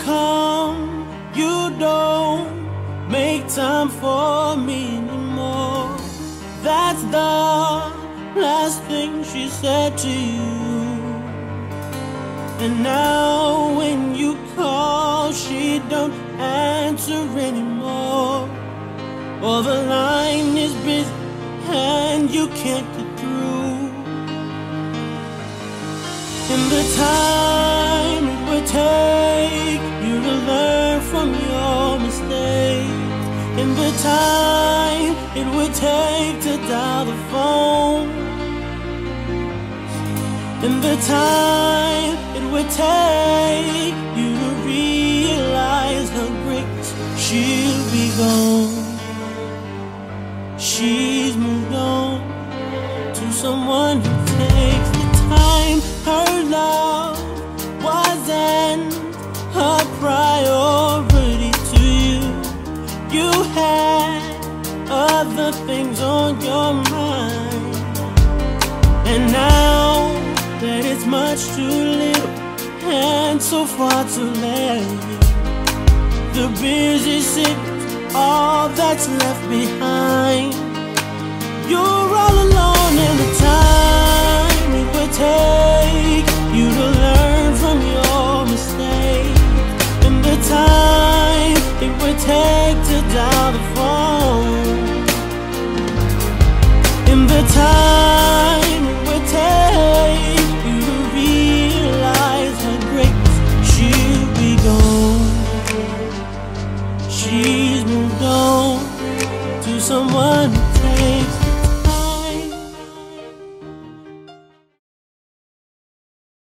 come you don't make time for me anymore? That's the last thing she said to you. And now when you call, she don't answer anymore. Or the line is busy and you can't get through. In the time time it would take to dial the phone. and the time it would take you to realize how great she'll be gone. She's moved on to someone who You had other things on your mind. And now that it's much too little and so far too late, the busy city's all that's left behind. You're the time it would take you to realize how great she'll be gone. She's moved on to someone